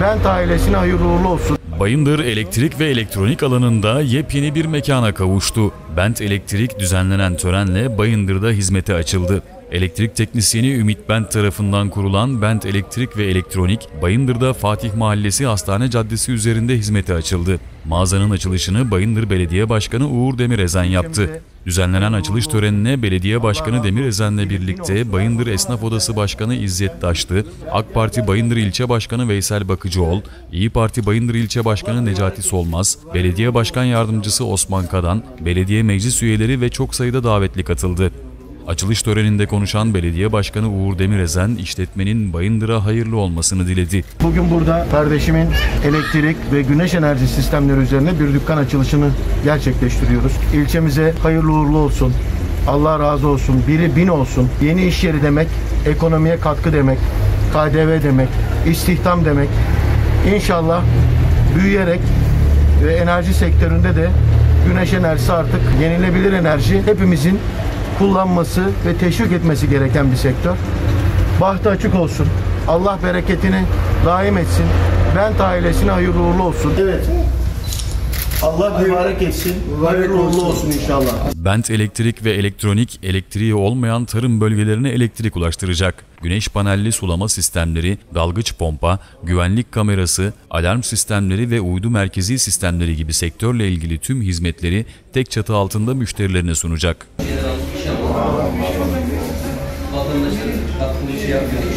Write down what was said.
Bent ailesine hayırlı uğurlu olsun. Bayındır elektrik ve elektronik alanında yepyeni bir mekana kavuştu. Bent Elektrik düzenlenen törenle Bayındır'da hizmete açıldı. Elektrik teknisyeni Ümit Bent tarafından kurulan Bent Elektrik ve Elektronik, Bayındır'da Fatih Mahallesi Hastane Caddesi üzerinde hizmete açıldı. Mağazanın açılışını Bayındır Belediye Başkanı Uğur Demirezen yaptı. Düzenlenen açılış törenine Belediye Başkanı Demirezen'le birlikte Bayındır Esnaf Odası Başkanı İzzet Taşlı, AK Parti Bayındır İlçe Başkanı Veysel Bakıcıoğlu, İyi Parti Bayındır İlçe Başkanı Necati Solmaz, Belediye Başkan Yardımcısı Osman Kadan, belediye meclis üyeleri ve çok sayıda davetli katıldı. Açılış töreninde konuşan Belediye Başkanı Uğur Demirezen, işletmenin Bayındır'a hayırlı olmasını diledi. Bugün burada kardeşimin elektrik ve güneş enerji sistemleri üzerine bir dükkan açılışını gerçekleştiriyoruz. İlçemize hayırlı uğurlu olsun. Allah razı olsun. Biri bin olsun. Yeni iş yeri demek, ekonomiye katkı demek, KDV demek, istihdam demek. İnşallah büyüyerek ve enerji sektöründe de güneş enerjisi artık yenilebilir enerji hepimizin kullanması ve teşvik etmesi gereken bir sektör. Bahtı açık olsun. Allah bereketini daim etsin. Bent ailesine hayırlı uğurlu olsun. Evet. Allah mübarek etsin. Hayırlı uğurlu olsun inşallah. Bent Elektrik ve Elektronik, elektriği olmayan tarım bölgelerine elektrik ulaştıracak. Güneş panelli sulama sistemleri, dalgıç pompa, güvenlik kamerası, alarm sistemleri ve uydu merkezi sistemleri gibi sektörle ilgili tüm hizmetleri tek çatı altında müşterilerine sunacak. Vatandaşların hakkını şey yapmıyoruz.